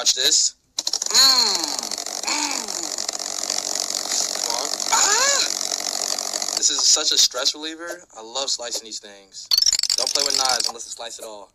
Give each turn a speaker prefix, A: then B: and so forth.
A: Watch this. Mmm. Come. Ah! This is such a stress reliever. I love slicing these things. Don't play with knives unless you slice it all.